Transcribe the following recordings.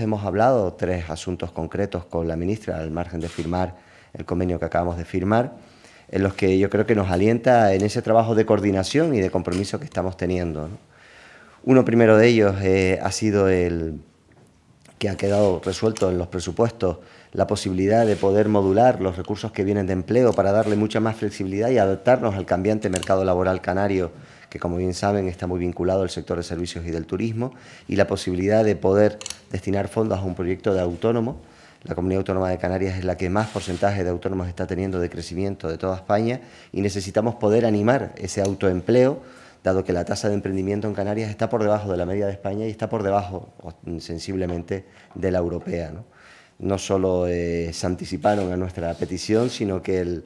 hemos hablado tres asuntos concretos con la ministra al margen de firmar el convenio que acabamos de firmar, en los que yo creo que nos alienta en ese trabajo de coordinación y de compromiso que estamos teniendo. Uno primero de ellos eh, ha sido el que ha quedado resuelto en los presupuestos la posibilidad de poder modular los recursos que vienen de empleo para darle mucha más flexibilidad y adaptarnos al cambiante mercado laboral canario que como bien saben está muy vinculado al sector de servicios y del turismo, y la posibilidad de poder destinar fondos a un proyecto de autónomo. La comunidad autónoma de Canarias es la que más porcentaje de autónomos está teniendo de crecimiento de toda España y necesitamos poder animar ese autoempleo, dado que la tasa de emprendimiento en Canarias está por debajo de la media de España y está por debajo sensiblemente de la europea. No, solo eh, se anticiparon a nuestra petición, sino que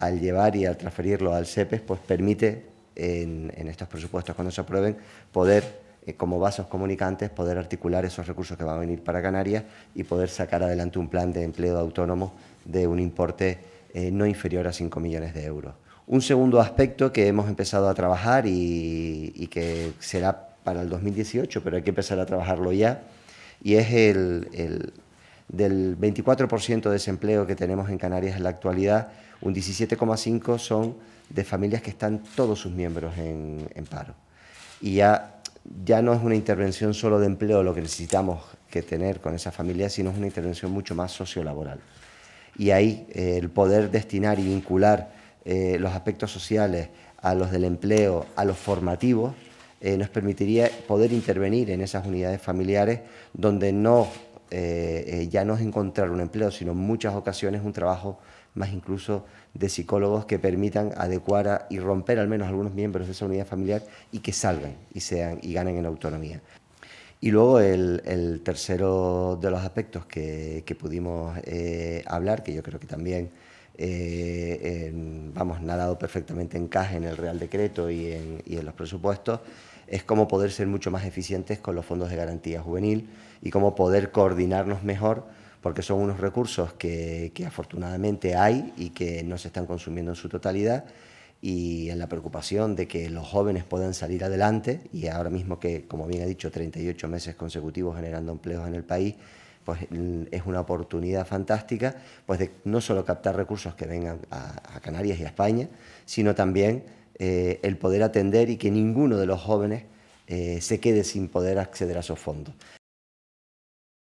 al llevar y al transferirlo al CEPES, pues permite en, estos presupuestos cuando se aprueben, poder, eh, como vasos comunicantes, poder articular esos recursos que van a venir para Canarias y poder sacar adelante un plan de empleo autónomo de un importe eh, no inferior a 5 millones de euros. Un segundo aspecto que hemos empezado a trabajar y, que será para el 2018, pero hay que empezar a trabajarlo ya, y es el del 24% de desempleo que tenemos en Canarias en la actualidad, un 17,5% son de familias que están todos sus miembros en, paro. Y ya, ya no es una intervención solo de empleo lo que necesitamos que tener con esa familia, sino es una intervención mucho más sociolaboral. Y ahí eh, el poder destinar y vincular eh, los aspectos sociales a los del empleo, a los formativos, eh, nos permitiría poder intervenir en esas unidades familiares donde no ya no es encontrar un empleo, sino en muchas ocasiones un trabajo más incluso de psicólogos que permitan adecuar y romper al menos algunos miembros de esa unidad familiar y que salgan y, sean, y ganen en autonomía. Y luego el, tercero de los aspectos que, pudimos eh, hablar, que yo creo que también eh, vamos, ha dado perfectamente encaje en el Real Decreto y en, y en los presupuestos, es cómo poder ser mucho más eficientes con los fondos de garantía juvenil y cómo poder coordinarnos mejor porque son unos recursos que, afortunadamente hay y que no se están consumiendo en su totalidad y en la preocupación de que los jóvenes puedan salir adelante y ahora mismo que, como bien he dicho, 38 meses consecutivos generando empleos en el país, pues es una oportunidad fantástica pues de no solo captar recursos que vengan a, Canarias y a España, sino también eh, el poder atender y que ninguno de los jóvenes eh, se quede sin poder acceder a esos fondos.